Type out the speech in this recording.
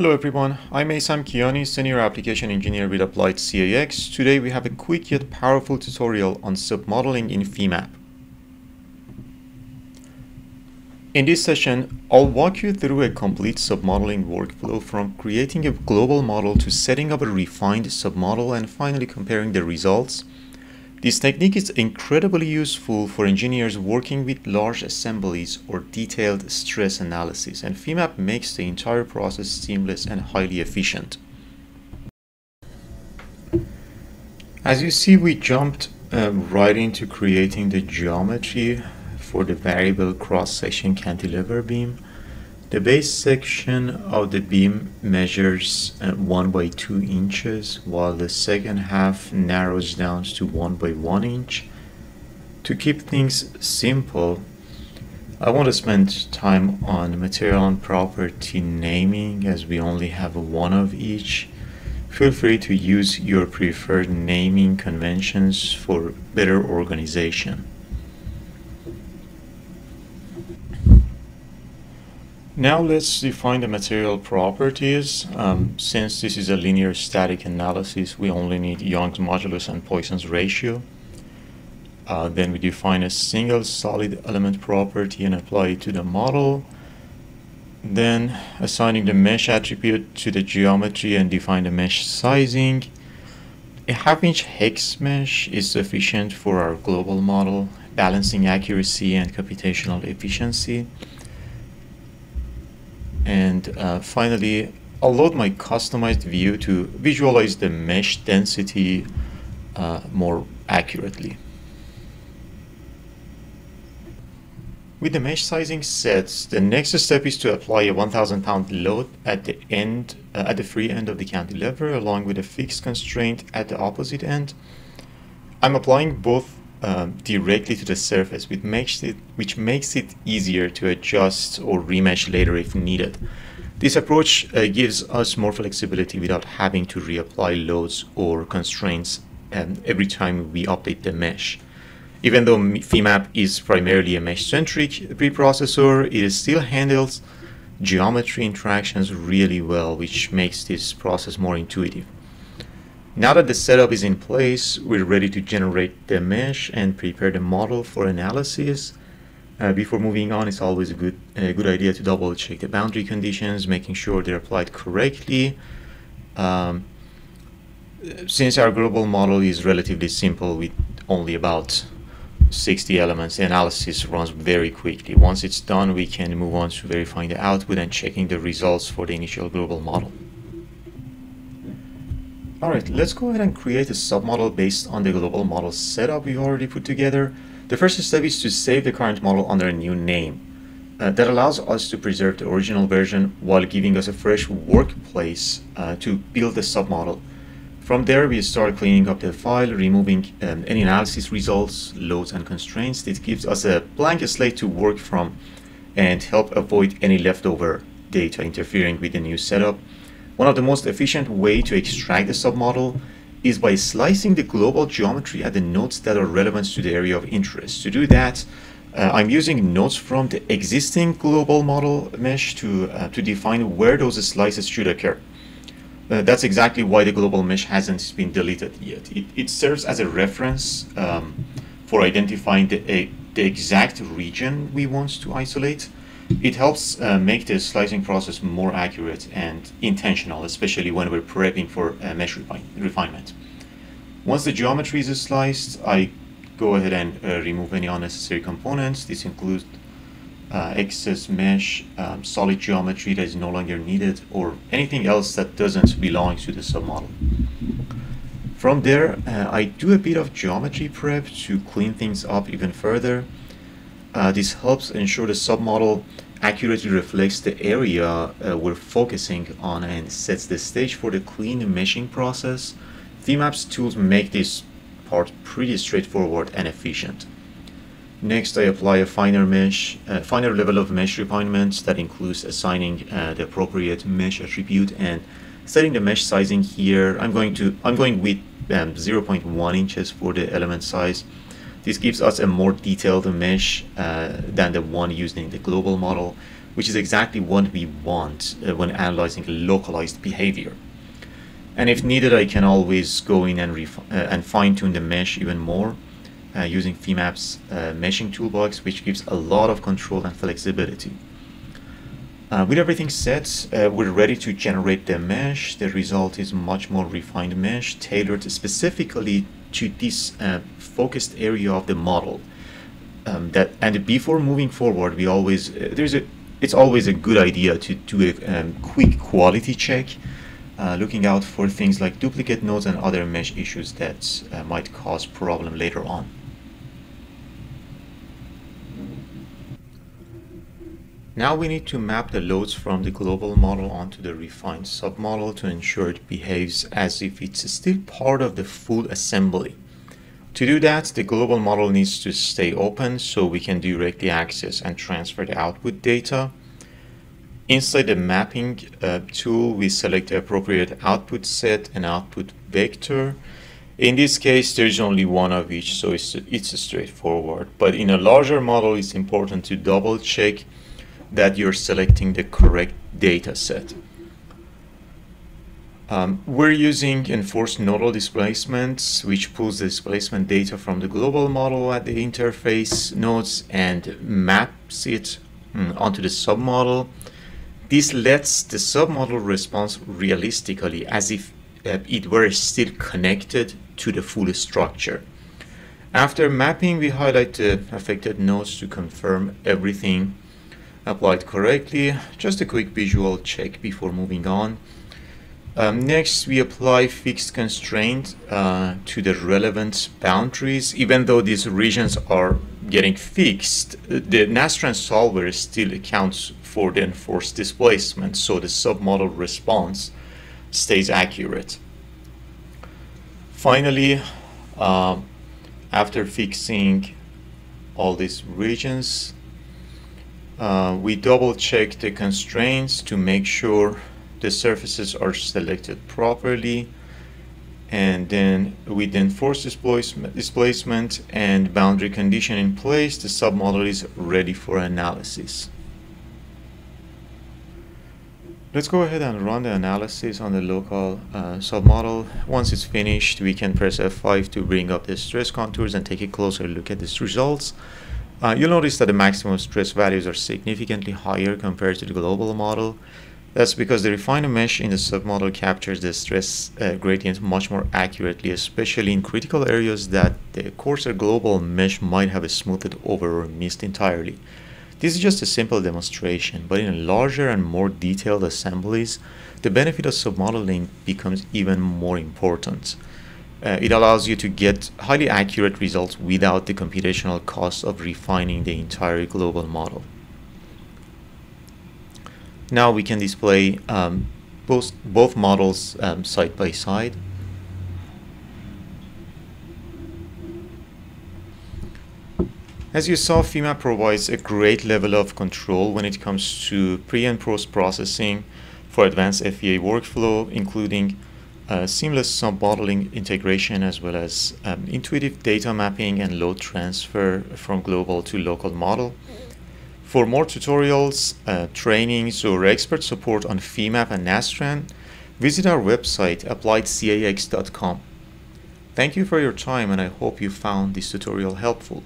Hello everyone, I'm Maysam Kiani, Senior Application Engineer with Applied CAX. Today we have a quick yet powerful tutorial on submodeling in FEMAP. In this session, I'll walk you through a complete submodeling workflow from creating a global model to setting up a refined submodel and finally comparing the results this technique is incredibly useful for engineers working with large assemblies or detailed stress analysis, and FEMAP makes the entire process seamless and highly efficient. As you see, we jumped uh, right into creating the geometry for the variable cross-section cantilever beam. The base section of the beam measures uh, 1 by 2 inches while the second half narrows down to 1 by 1 inch. To keep things simple, I want to spend time on material and property naming as we only have one of each. Feel free to use your preferred naming conventions for better organization. Now let's define the material properties. Um, since this is a linear static analysis, we only need Young's modulus and Poisson's ratio. Uh, then we define a single solid element property and apply it to the model. Then assigning the mesh attribute to the geometry and define the mesh sizing. A half inch hex mesh is sufficient for our global model, balancing accuracy and computational efficiency. And uh, finally, I'll load my customized view to visualize the mesh density uh, more accurately. With the mesh sizing set, the next step is to apply a 1000 pound load at the end, uh, at the free end of the cantilever, along with a fixed constraint at the opposite end. I'm applying both um, directly to the surface, which makes it which makes it easier to adjust or remesh later if needed. This approach uh, gives us more flexibility without having to reapply loads or constraints um, every time we update the mesh. Even though FEMAP is primarily a mesh-centric preprocessor, it still handles geometry interactions really well, which makes this process more intuitive. Now that the setup is in place, we're ready to generate the mesh and prepare the model for analysis. Uh, before moving on, it's always a good, a good idea to double check the boundary conditions, making sure they're applied correctly. Um, since our global model is relatively simple with only about 60 elements, the analysis runs very quickly. Once it's done, we can move on to verifying the output and checking the results for the initial global model. Alright, let's go ahead and create a submodel based on the global model setup we've already put together. The first step is to save the current model under a new name. Uh, that allows us to preserve the original version while giving us a fresh workplace uh, to build the submodel. From there, we start cleaning up the file, removing um, any analysis results, loads, and constraints. This gives us a blank slate to work from and help avoid any leftover data interfering with the new setup. One of the most efficient way to extract the submodel is by slicing the global geometry at the nodes that are relevant to the area of interest. To do that, uh, I'm using nodes from the existing global model mesh to, uh, to define where those slices should occur. Uh, that's exactly why the global mesh hasn't been deleted yet. It, it serves as a reference um, for identifying the, a, the exact region we want to isolate it helps uh, make the slicing process more accurate and intentional, especially when we're prepping for uh, mesh refine refinement. Once the geometry is sliced, I go ahead and uh, remove any unnecessary components. This includes uh, excess mesh, um, solid geometry that is no longer needed, or anything else that doesn't belong to the submodel. From there, uh, I do a bit of geometry prep to clean things up even further. Uh, this helps ensure the submodel accurately reflects the area uh, we're focusing on and sets the stage for the clean meshing process. FEMAP's tools make this part pretty straightforward and efficient. Next, I apply a finer mesh, uh, finer level of mesh refinement that includes assigning uh, the appropriate mesh attribute and setting the mesh sizing here. I'm going to I'm going with um, 0.1 inches for the element size this gives us a more detailed mesh uh, than the one using the global model. which is exactly what we want uh, when analyzing localized behavior. And if needed, I can always go in and, uh, and fine-tune the mesh even more uh, using FEMAP's uh, meshing toolbox, which gives a lot of control and flexibility. Uh, with everything set, uh, we're ready to generate the mesh. The result is much more refined mesh tailored specifically to this uh, focused area of the model. Um, that and before moving forward, we always uh, there's a it's always a good idea to do a um, quick quality check, uh, looking out for things like duplicate nodes and other mesh issues that uh, might cause problem later on. Now we need to map the loads from the global model onto the refined submodel to ensure it behaves as if it's still part of the full assembly. To do that, the global model needs to stay open so we can directly access and transfer the output data. Inside the mapping uh, tool, we select the appropriate output set and output vector. In this case, there's only one of each, so it's, it's straightforward. But in a larger model, it's important to double check that you're selecting the correct data set. Um, we're using enforced nodal displacements, which pulls the displacement data from the global model at the interface nodes and maps it mm, onto the submodel. This lets the submodel respond realistically as if uh, it were still connected to the full structure. After mapping, we highlight the affected nodes to confirm everything applied correctly. Just a quick visual check before moving on. Um, next, we apply fixed constraint uh, to the relevant boundaries. Even though these regions are getting fixed, the Nastran solver still accounts for the enforced displacement, so the submodel response stays accurate. Finally, uh, after fixing all these regions, uh, we double check the constraints to make sure the surfaces are selected properly and then with the enforced displacement and boundary condition in place the submodel is ready for analysis. Let's go ahead and run the analysis on the local uh, submodel. Once it's finished, we can press F5 to bring up the stress contours and take a closer look at these results. Uh, you'll notice that the maximum stress values are significantly higher compared to the global model. That's because the refined mesh in the submodel captures the stress uh, gradient much more accurately, especially in critical areas that the coarser global mesh might have smoothed over or missed entirely. This is just a simple demonstration, but in larger and more detailed assemblies, the benefit of submodeling becomes even more important. Uh, it allows you to get highly accurate results without the computational cost of refining the entire global model. Now we can display um, both, both models um, side by side. As you saw, FEMAP provides a great level of control when it comes to pre and post processing for advanced FEA workflow, including uh, seamless sub-modeling integration as well as um, intuitive data mapping and load transfer from global to local model. For more tutorials, uh, trainings, or expert support on FEMAP and Nastran, visit our website appliedcax.com. Thank you for your time and I hope you found this tutorial helpful.